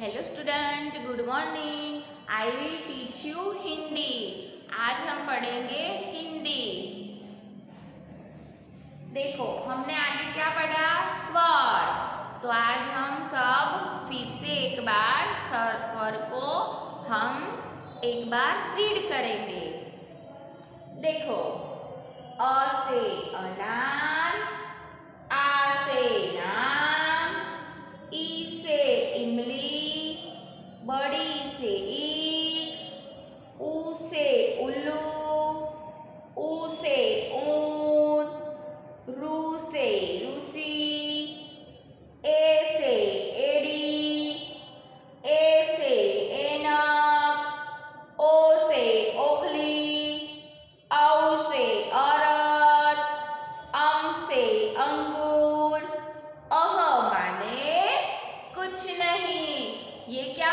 Hello student good morning I will teach you Hindi आज हम पढ़ेंगे हिंदी देखो, हमने आगे क्या पढ़ा? स्वर. तो आज हम सब फिर से एक बार सर स्वर को हम एक बार रीड करेंगे. देखो अ से अनार आ से नार कुछ नहीं। ये क्या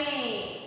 Ashley.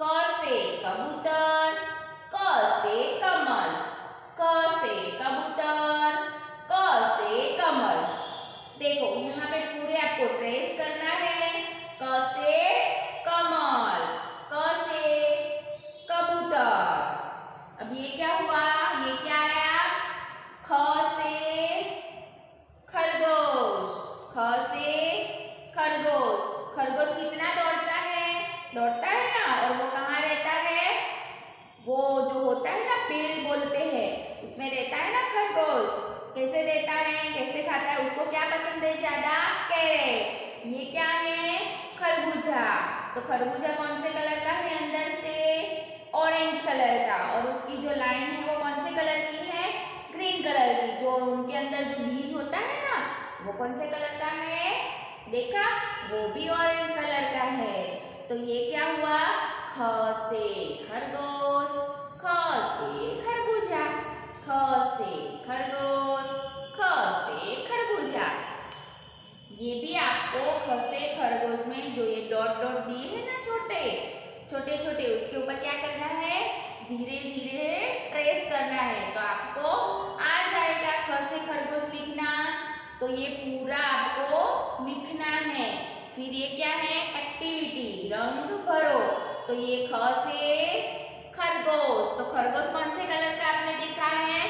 बार से कबूतर। दौड़ता है ना, और वो कहाँ रहता है? वो जो होता है ना पेल बोलते हैं, उसमें रहता है ना खरगोश। कैसे रहता है, कैसे खाता है, उसको क्या पसंद है ज़्यादा? कैरेट ये क्या है? खरबूजा। तो खरबूजा कौन से कलर का है अंदर से? ऑरेंज कलर का। और उसकी जो लाइन है, वो कौन से कलर की है? ग्रीन कलर की। जो उनके अंदर जो बीज होता है ना, वो कौन से कलर का है? देखा? वो भी ऑरेंज कलर का है। तो ये क्या हुआ? ख से खरगोश, ख से खरबूजा, ख से खरगोश, ख से खरबूजा। ये भी आपको ख से खरगोश में जो ये डॉट डॉट दिए हैं ना छोटे छोटे छोटे, उसके ऊपर क्या करना है? धीरे धीरे ट्रेस करना है। तो आपको आ जाएगा ख से खरगोश लिखना। तो ये पूरा आपको लिखना है फिर ये क्या है? एक्टिविटी रंग भरो। तो ये ख से खरगोश। तो खरगोश कौन से कलर का आपने देखा है?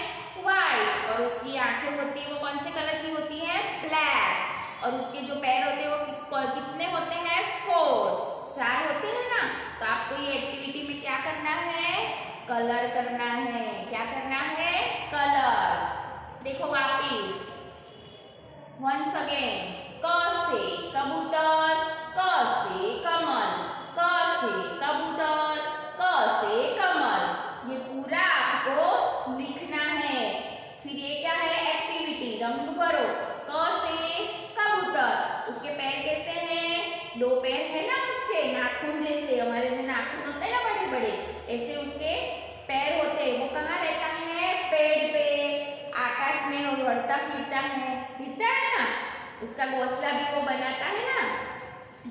व्हाइट और उसकी आँखें होती है वो कौन से कलर की होती है? ब्लैक और उसके जो पैर होते हैं वो कितने होते हैं? फोर चार होते हैं ना? तो आपको ये एक्टिविटी में क्या करना है? कलर करना है। क्या करना है? कलर देखो वापिस। वंस अगेन क से कबूतर क से कमल क से कबूतर क से कमल ये पूरा आपको लिखना है फिर ये क्या है एक्टिविटी रंग भरो क से कबूतर उसके पैर कैसे हैं दो पैर है ना उसके नाखून जैसे हमारे जो नाखून होते हैं ना बड़े बड़े ऐसे उसके पैर होते हैं वो कहाँ रहता है पेड़ पे आकाश में वो फिरता है फिरता है ना? उसका घोंसला भी वो बनाता है ना?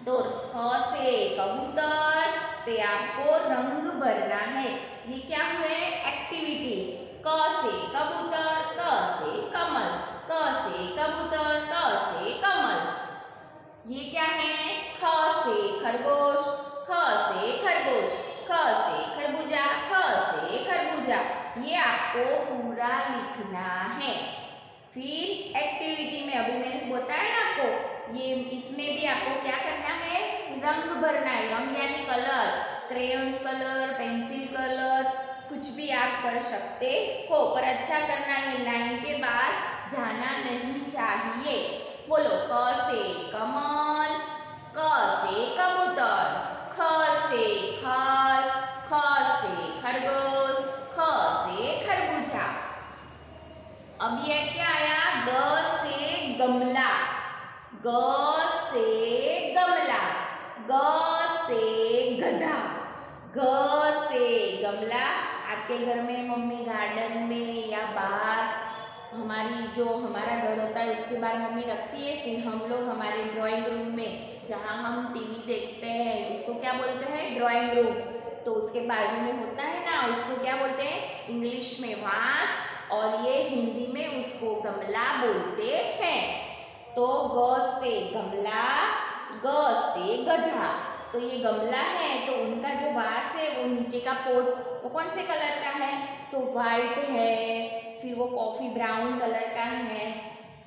तो क से कबूतर पे आपको रंग भरना है। ये क्या हुए? एक्टिविटी क से कबूतर, क से कमल, क से कबूतर, क से कमल। ये क्या है? ख से खरगोश, ख से खरगोश, ख से खरबूजा, ख से खरबूजा। ये आपको पूरा लिखना है। फिर एक्टिविटी में अभी मैंने बताया ना आपको, ये इसमें भी आपको क्या करना है? रंग भरना है, रंग यानी colour crayons colour pencil colour कुछ भी आप कर सकते हो, पर अच्छा करना है लाइन के बाद जाना नहीं चाहिए। बोलो, क से कमल, क से कबूतर, ख से खर, ख से खरगोश ख से खरबूजा अब ये क्या आया? ग से गमला। ग से गमला। ग से गधा। ग से गमला। आपके घर में, मम्मी गार्डन में या बाहर, हमारी जो हमारा घर होता है, उसके बाहर मम्मी रखती है। फिर हम लोग हमारे ड्राइंग रूम में, जहाँ हम टीवी देखते हैं, उसको क्या बोलते हैं? ड्राइंग रूम तो उसके बाजू में होता है ना, उसको क्या बोलते हैं? इंग्लिश में, वास और ये हिंदी में उसको गमला बोलते हैं। तो ग से गमला, ग से गधा। तो ये गमला है तो उनका जो वास है, वो नीचे का पोट, वो कौन से कलर का है? तो वाइट है, फिर वो कॉफ़ी ब्राउन कलर का है,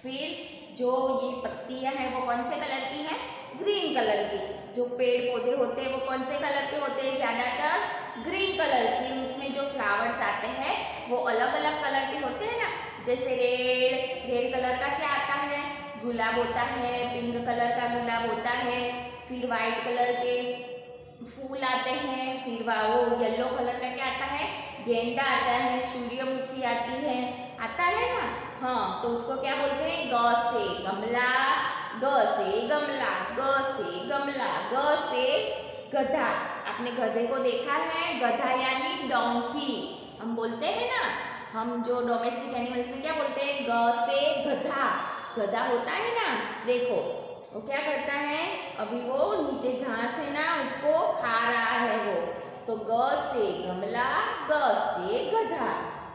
फिर जो ये पत्तियाँ हैं, वो कौन से कलर की हैं? ग्रीन कलर की। जो पेड़ पौधे होते हैं, वो कौन से कलर के होते हैं? ज़्यादातर ग्रीन कलर की। उसमें जो फ्लावर्स आते हैं, वो अलग अलग कलर के होते हैं ना? जैसे रेड रेड कलर का क्या आता है? गुलाब होता है, पिंक कलर का गुलाब होता है, फिर वाइट कलर के फूल आते हैं, फिर वो येलो कलर का क्या आता है? गेंदा आता है, सूर्यमुखी आती है, आता है ना? हाँ तो उसको क्या बोलते हैं? ग से गमला ग से गमला, ग से गमला, ग से गधा। आपने गधे को देखा है? गधा यानी डोंकी। हम बोलते हैं ना, हम जो डोमेस्टिक एनिमल्स में क्या बोलते हैं? ग से गधा। गधा होता है ना, देखो, वो क्या करता है? अभी वो नीचे घास है ना, उसको खा रहा है वो। तो ग से गमला, ग से गधा।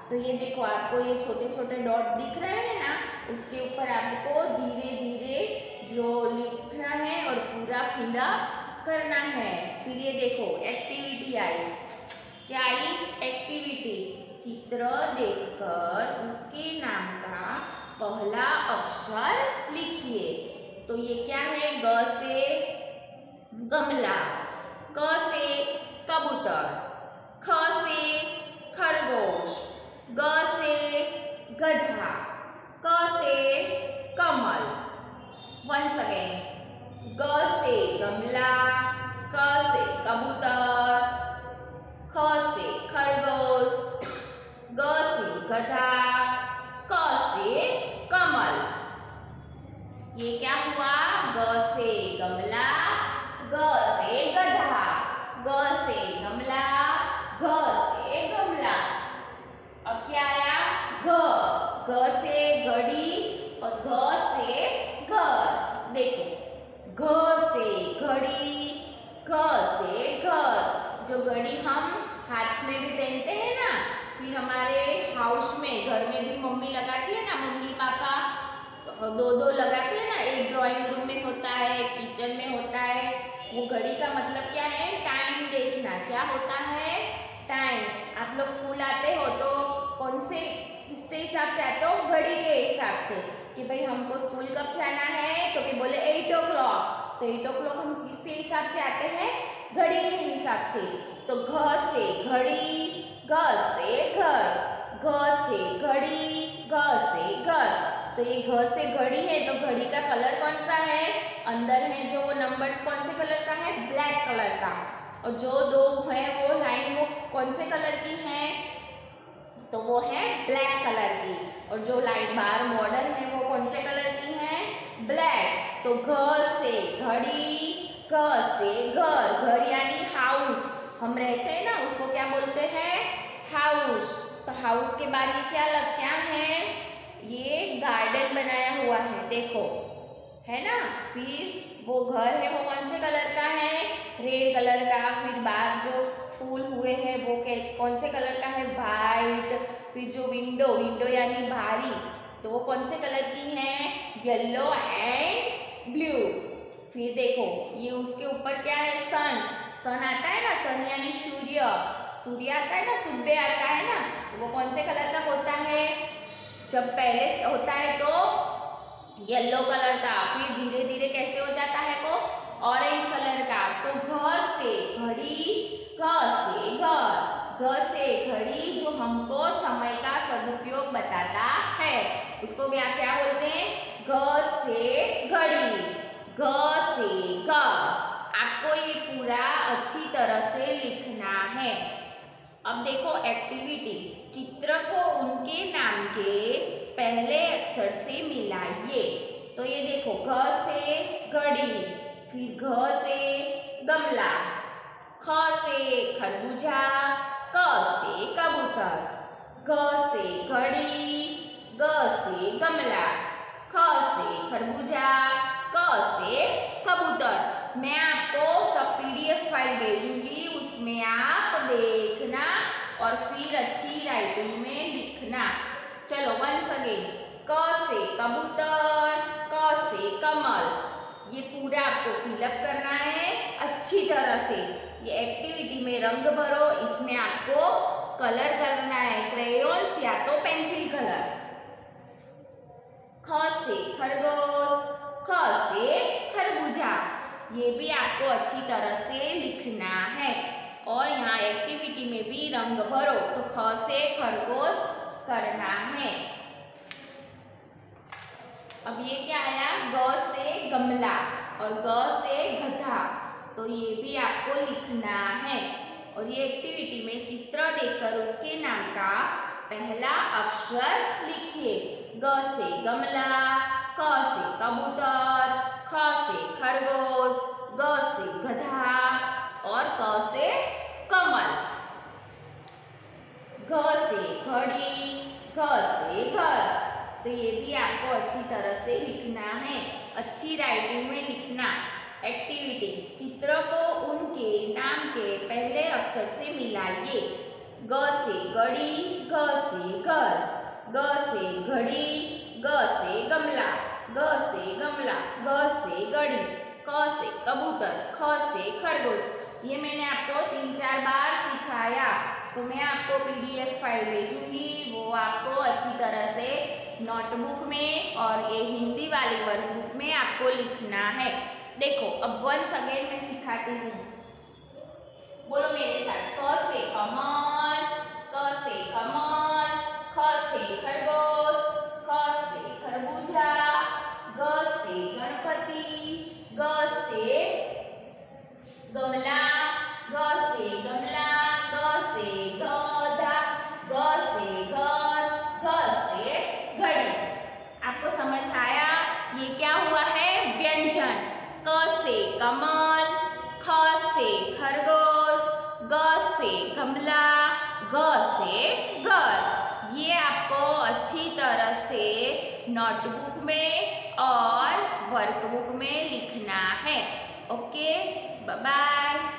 तो ये देखो, आपको ये छोटे छोटे डॉट दिख रहे हैं ना उसके ऊपर आपको धीरे धीरे ड्रॉ लिखना है और पूरा फिलअप करना है। फिर ये देखो एक्टिविटी आई। क्या आई? एक्टिविटी चित्र देखकर उसके नाम का पहला अक्षर लिखिए। तो ये क्या है? ग से गमला, क से कबूतर, ख से खरगोश क से कमल। वंस अगेन ग से गमला, क से कबूतर, ख से खरगोश, ग से गधा, क से कमल। ये क्या हुआ? ग से गमला, ग से गधा, ग से गमला घ से हमारे हाउस में, घर में भी मम्मी लगाती है ना, मम्मी, पापा दो दो लगाते हैं ना, एक ड्राइंग रूम में होता है, एक किचन में होता है। वो घड़ी का मतलब क्या है? टाइम देखना। क्या होता है? टाइम आप लोग स्कूल आते हो तो कौन से किसके हिसाब से आते हो? घड़ी के हिसाब से। कि भाई हमको स्कूल कब जाना है? तो कि बोले एट ओ क्लॉक तो एट ओ क्लॉक हम किसके हिसाब से आते हैं? घड़ी के हिसाब से। तो घ से, घड़ी घ से घर, घ से घड़ी, घ से घर। तो ये घ से घड़ी है तो घड़ी का कलर कौन सा है? अंदर है जो वो नंबर्स कौन से कलर का है? ब्लैक कलर का। और जो दो है, वो लाइन वो कौन से कलर की है? तो वो है ब्लैक कलर की। और जो लाइन बार बॉर्डर है, वो कौन से कलर की है? ब्लैक तो घ से घड़ी, घ से घर। घर यानी हाउस हम रहते हैं ना, उसको क्या बोलते हैं? हाउस तो हाउस के बाद ये क्या लग, क्या है? ये गार्डन बनाया हुआ है, देखो। है ना? फिर वो घर है, वो कौन से कलर का है? रेड कलर का। फिर बाहर जो फूल हुए हैं, वो के, कौन से कलर का है? वाइट फिर जो विंडो विंडो यानी भारी तो वो कौन से कलर की है? येलो एंड ब्लू फिर देखो, ये उसके ऊपर क्या है? सन सन आता है ना, सन यानी सूर्य। सूर्य आता है ना सुबह आता है ना तो वो कौन से कलर का होता है? जब पहले होता है तो येलो कलर का, फिर धीरे धीरे कैसे हो जाता है वो? ऑरेंज कलर का। तो घ से घड़ी, घ से घर, घ से घड़ी जो हमको समय का सदुपयोग बताता है। उसको क्या क्या बोलते हैं? घ से घड़ी, घ से घर आपको ये पूरा अच्छी तरह से लिखना है। अब देखो एक्टिविटी चित्र को उनके नाम के पहले अक्षर से मिलाइए। तो ये देखो, घ से घड़ी, फिर घ से गमला, ख से खरबूजा, क से कबूतर घ से घड़ी, ग से गमला, ख से खरबूजा, क से कबूतर। मैं आपको सब पीडीएफ फ़ाइल भेजूँगी, उसमें आप देखना और फिर अच्छी राइटिंग में लिखना। चलो वंस अगेन क से कबूतर, क से कमल। ये पूरा आपको फिलअप करना है, अच्छी तरह से। ये एक्टिविटी में रंग भरो, इसमें आपको कलर करना है क्रेयॉन्स या तो पेंसिल कलर ख से खरगोश, ख से खरबूजा। ये भी आपको अच्छी तरह से लिखना है। और यहाँ एक्टिविटी में भी रंग भरो तो ख से खरगोश करना है। अब ये क्या आया? ग से गमला और ग से गधा तो ये भी आपको लिखना है। और ये एक्टिविटी में चित्र देखकर उसके नाम का पहला अक्षर लिखिए। ग से गमला, क से कबूतर ख से खरगोश ग से गधा और क से कमल। घ से घड़ी घ से घर। तो ये भी आपको अच्छी तरह से लिखना है। अच्छी राइटिंग में लिखना। एक्टिविटी चित्र को उनके नाम के पहले अक्षर से मिलाइए। ग से गड़ी घ से घर। ग से घड़ी ग से गमला। ग से गमला घ से गड़ी क से कबूतर, ख से खरगोश। ये मैंने आपको तीन चार बार सिखाया। तो मैं आपको पीडीएफ फ़ाइल भेजूँगी। वो आपको अच्छी तरह से नोटबुक में और ये हिंदी वाली वर्कबुक में आपको लिखना है। देखो, अब वंस अगेन मैं सिखाती हूँ। बोलो मेरे साथ, क से कमल, क से कमल, ख से खरगोश। से गमला ग से गमला वर्कबुक में लिखना है। Okay bye